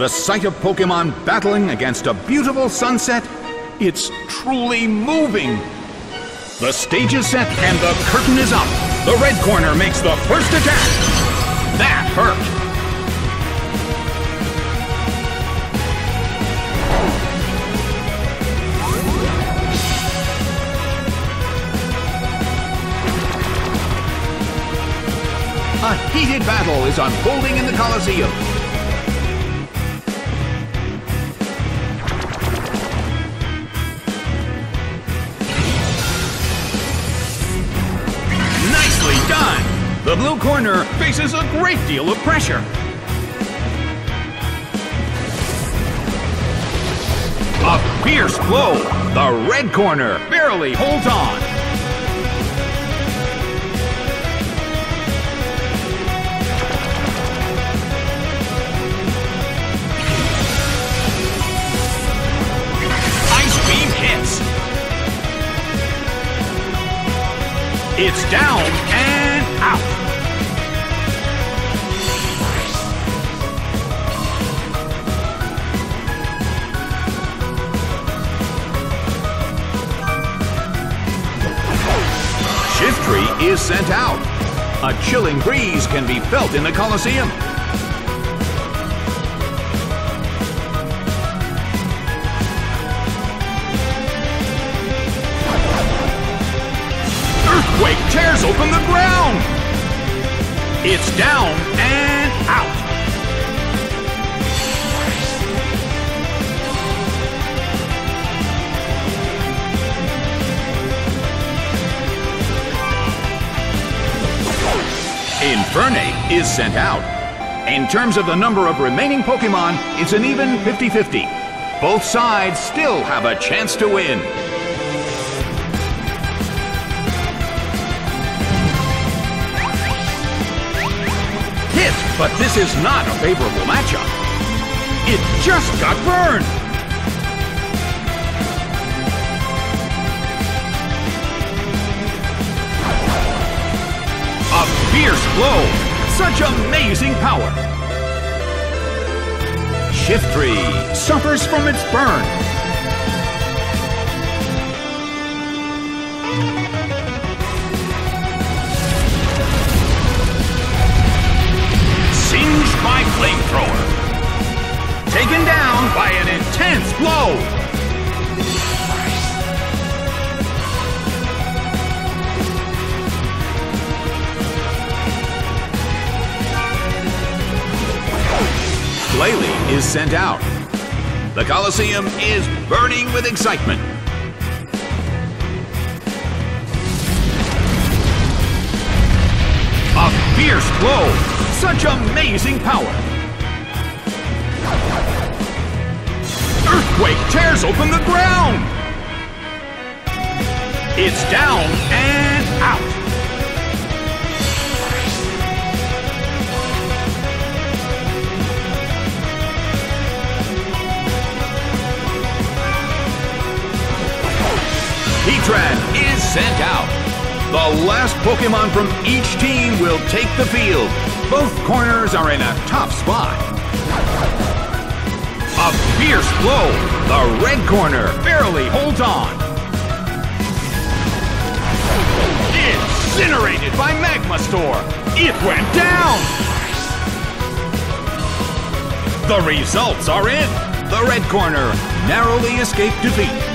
The sight of Pokemon battling against a beautiful sunset, it's truly moving. The stage is set and the curtain is up. The red corner makes the first attack. That hurt. A heated battle is unfolding in the Colosseum. Blue corner faces a great deal of pressure. A fierce blow. The red corner barely holds on. Ice beam hits. It's down is sent out. A chilling breeze can be felt in the Colosseum. Earthquake tears open the ground! It's down and Infernape is sent out. In terms of the number of remaining Pokemon, it's an even 50-50. Both sides still have a chance to win. hit, but this is not a favorable matchup. It just got burned. Fierce blow. Such amazing power. Shiftry suffers from its burn. Is sent out. The Colosseum is burning with excitement. A fierce blow. Such amazing power. Earthquake tears open the ground. It's down and Heatran is sent out. The last Pokemon from each team will take the field. Both corners are in a tough spot. A fierce blow. The red corner barely holds on. Incinerated by Magma Storm. It went down. The results are in. The red corner narrowly escaped defeat.